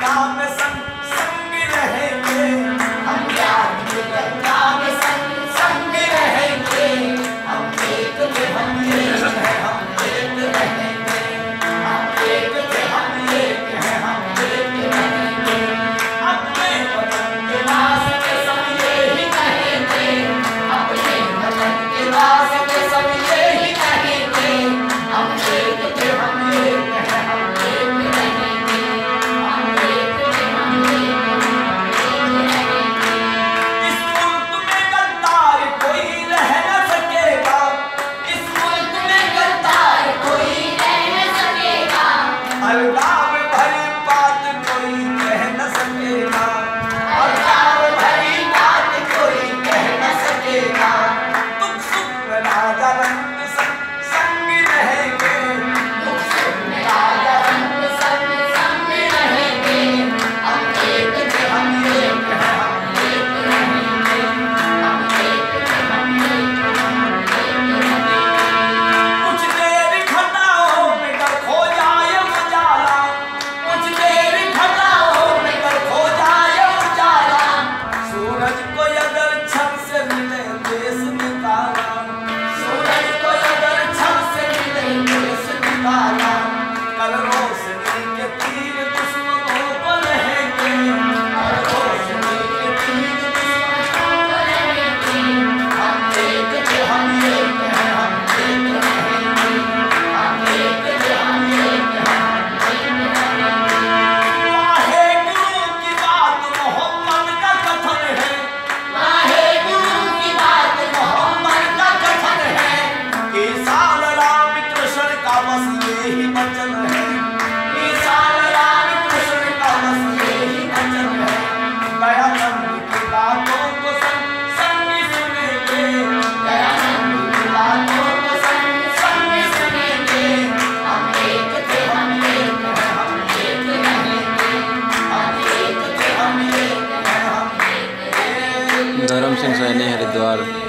đam mê एक थे हम एक हैं हम एक रहेंगे धर्म सिंह सैनी हरिद्वार।